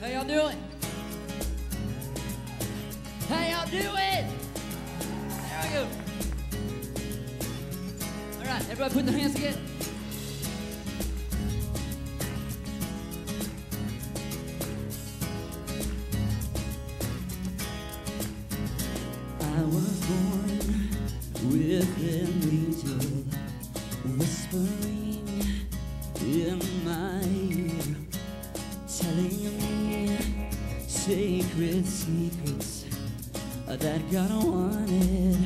How y'all doing? How y'all doing? There we go. All right, everybody put their hands together. I was born with an angel whispering secrets that God wanted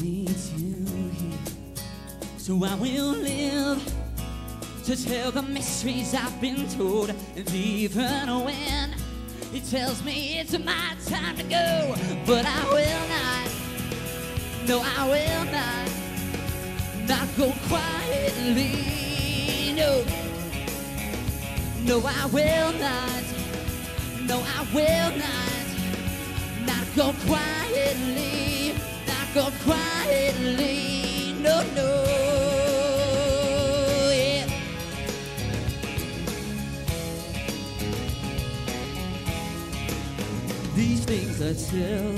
me to hear. So I will live to tell the mysteries I've been told, and even when he tells me it's my time to go, but I will not. No, I will not. Not go quietly. No. No, I will not. No, I will not. Go quietly. Not go quietly. No, no. Yeah. These things I tell,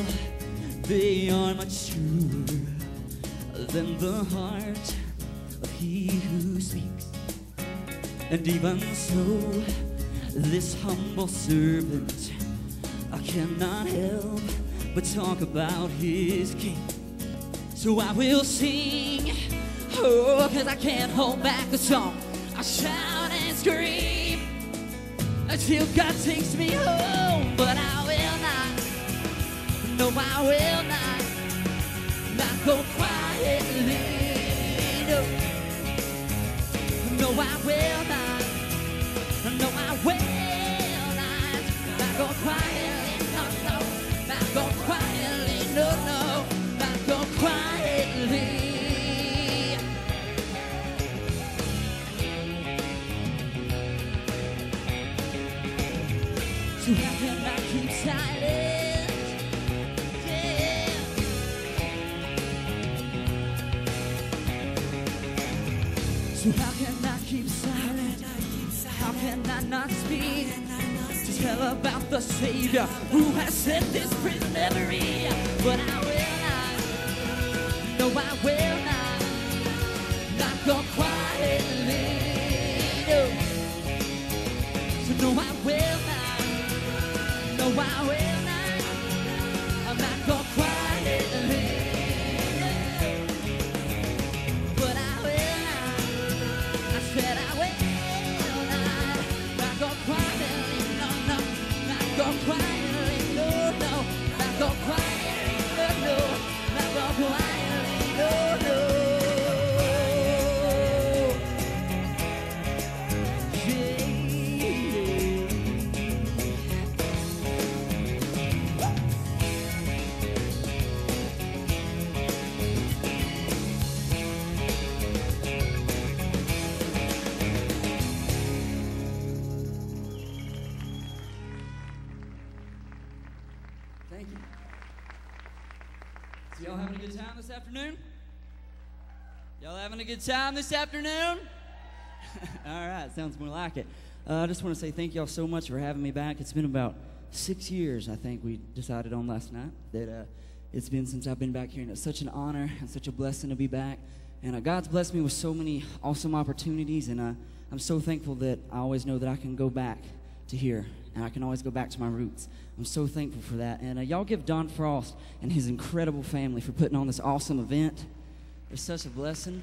they are much truer than the heart of he who speaks. And even so, this humble servant, I cannot help but talk about his king. So I will sing, oh, cause I can't hold back the song. I shout and scream until God takes me home. But I will not, no, I will not, not go quietly. No, no, I will Can I keep silent? Yeah. So how can I keep silent? How can I not speak? To tell about the Savior who has set this prisoner free. But I will not. No, I will not. Not go quietly. No. So no, I will not. No, I Thank you. So y'all having a good time this afternoon? Y'all having a good time this afternoon? All right, sounds more like it. Uh, I just want to say thank y'all so much for having me back. It's been about six years, I think we decided on last night that uh, it's been since I've been back here, and it's such an honor and such a blessing to be back. And uh, God's blessed me with so many awesome opportunities, and uh, I'm so thankful that I always know that I can go back to here, and I can always go back to my roots. I'm so thankful for that. And uh, y'all give Don Frost and his incredible family for putting on this awesome event. It's such a blessing.